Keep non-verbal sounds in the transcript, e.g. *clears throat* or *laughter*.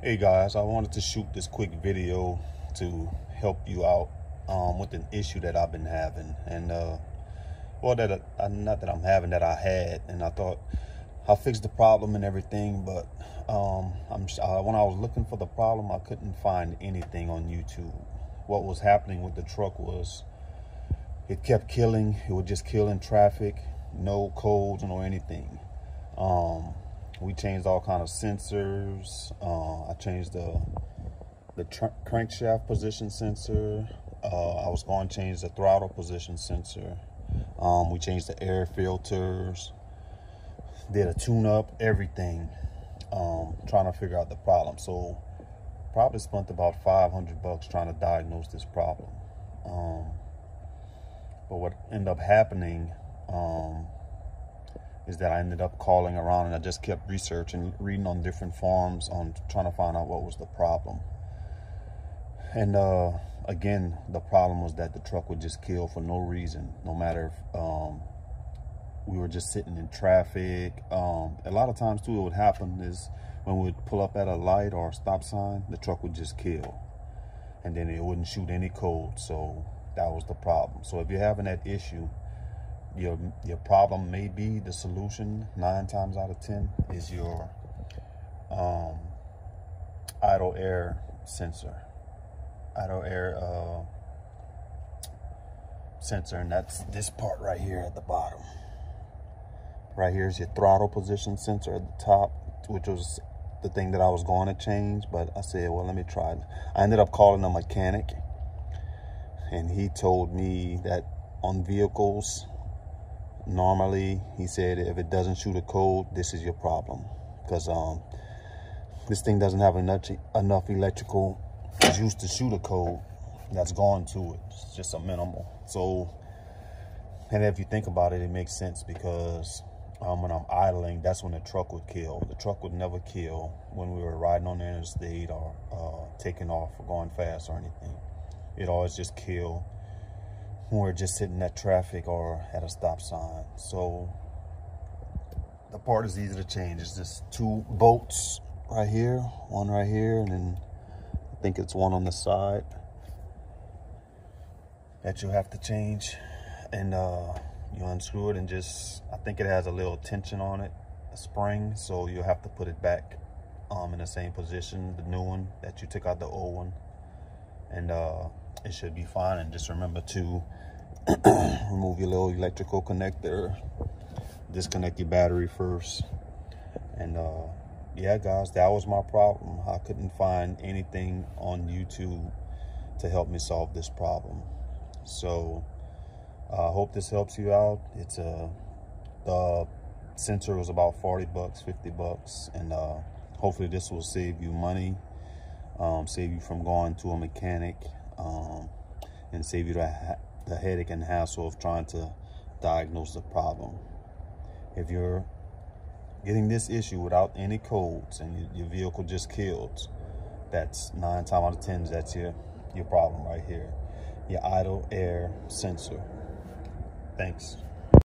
Hey guys, I wanted to shoot this quick video to help you out um, with an issue that I've been having. And, uh, well, that uh, not that I'm having, that I had. And I thought I fixed the problem and everything. But um, I'm, uh, when I was looking for the problem, I couldn't find anything on YouTube. What was happening with the truck was it kept killing. It would just kill in traffic, no codes, no anything. Um, we changed all kind of sensors. Uh, I changed the the crankshaft position sensor. Uh, I was going to change the throttle position sensor. Um, we changed the air filters. Did a tune-up, everything. Um, trying to figure out the problem. So probably spent about 500 bucks trying to diagnose this problem. Um, but what ended up happening, um, is that I ended up calling around and I just kept researching, reading on different forums on trying to find out what was the problem. And uh, again, the problem was that the truck would just kill for no reason, no matter if um, we were just sitting in traffic. Um, a lot of times too, what would happen is when we would pull up at a light or a stop sign, the truck would just kill. And then it wouldn't shoot any code. So that was the problem. So if you're having that issue, your your problem may be the solution nine times out of ten is your um, idle air sensor. Idle air uh, sensor and that's this part right here at the bottom. Right here is your throttle position sensor at the top which was the thing that I was going to change but I said well let me try it. I ended up calling a mechanic and he told me that on vehicles normally he said if it doesn't shoot a code this is your problem because um this thing doesn't have enough enough electrical juice to shoot a code that's gone to it it's just a minimal so and if you think about it it makes sense because um, when I'm idling, that's when the truck would kill. The truck would never kill when we were riding on the interstate or uh, taking off or going fast or anything. It always just kill we're just sitting at traffic or at a stop sign. So the part is easy to change. It's just two bolts right here, one right here, and then I think it's one on the side that you have to change. And uh, you unscrew it and just, I think it has a little tension on it, a spring, so you'll have to put it back um, in the same position, the new one that you took out the old one. And uh, it should be fine. And just remember to *clears throat* remove your little electrical connector disconnect your battery first. And uh yeah guys that was my problem. I couldn't find anything on youtube to help me solve this problem. So i uh, hope this helps you out. It's a uh, the sensor was about 40 bucks 50 bucks. And uh hopefully this will save you money um save you from going to a mechanic um and save you the the headache and hassle of trying to diagnose the problem. If you're getting this issue without any codes and your vehicle just kills, that's nine times out of 10, that's your, your problem right here. Your idle air sensor. Thanks.